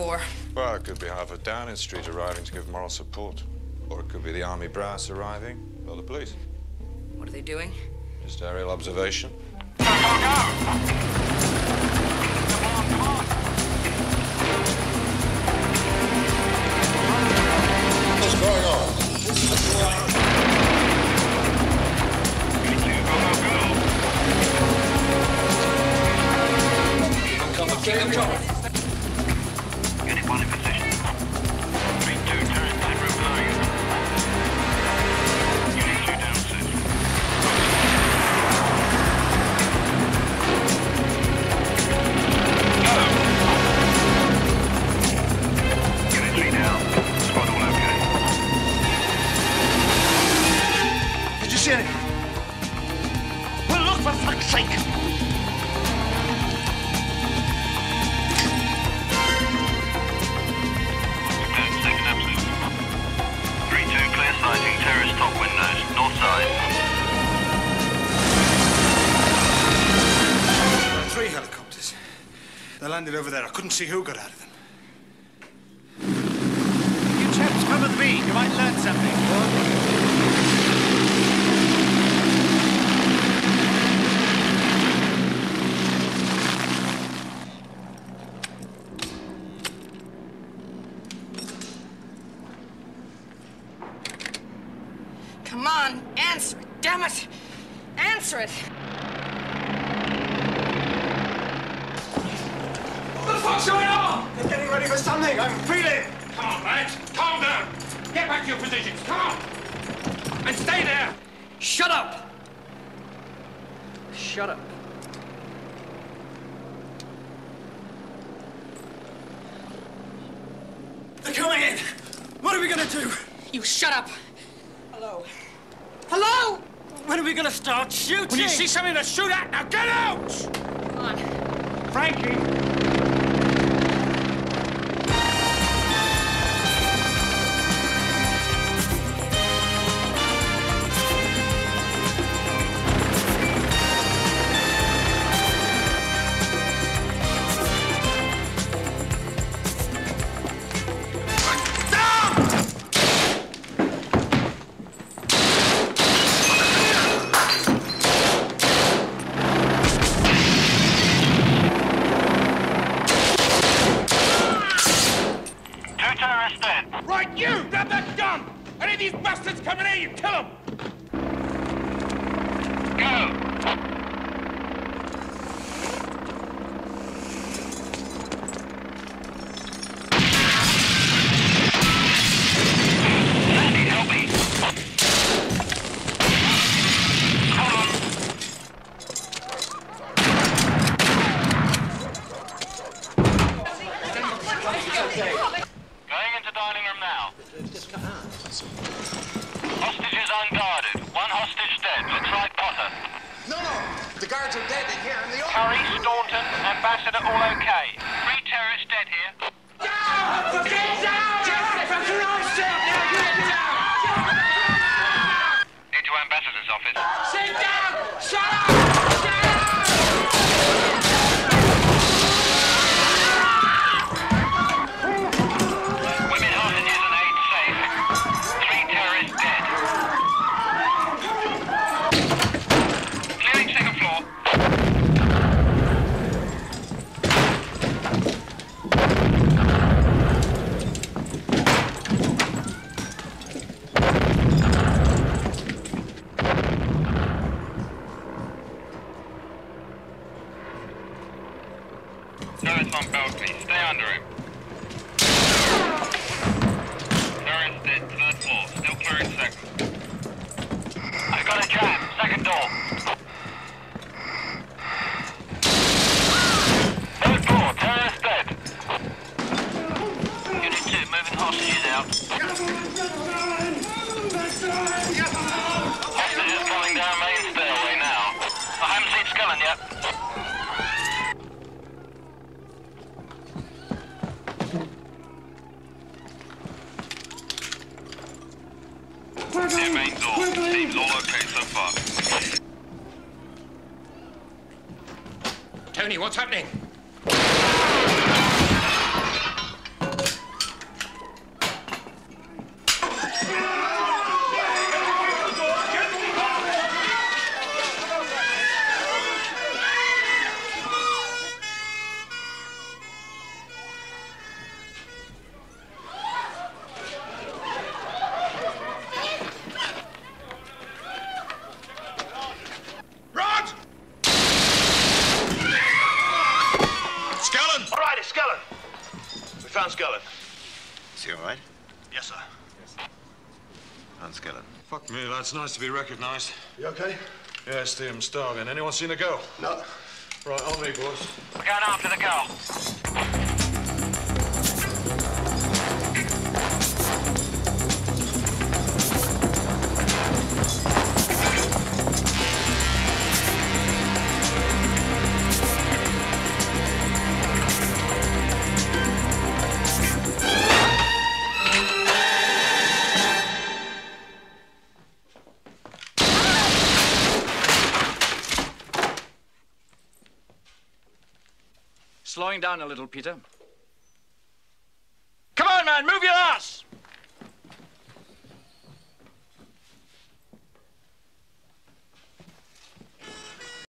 for? Well, it could be half Harvard Downing Street arriving to give moral support. Or it could be the army brass arriving, or the police. What are they doing? Just aerial observation. 1 in position. Landed over there. I couldn't see who got out of them. You chaps come with me. You might learn something. Come on, answer it. Damn it! Answer it! What the fuck's going on? They're getting ready for something. I'm feeling. Come on, lads. Calm down. Get back to your positions. Come on. And stay there. Shut up! Shut up. They're coming in. What are we gonna do? You shut up! Hello. Hello! When are we gonna start shooting? When you see something to shoot at, now get out! Come on. Frankie. Bastards coming in, you kill them! Going into dining room now. Hostages unguarded. One hostage dead. Looks like Potter. No, no. The guards are dead in here in the Curry, Staunton, Ambassador, all okay. Three terrorists dead here. Into Ambassador's office. Sit down! Shut up! On balcony. Stay under him. So far. Tony, what's happening? Found Skellen. Is he all right? Yes, sir. Found Skellen. Fuck me, lads. Nice to be recognized. You okay? Yeah, Steve, I'm um, starving. Anyone seen a girl? No. Right, on me, boys. We're going after the girl. Slowing down a little, Peter. Come on, man, move your ass!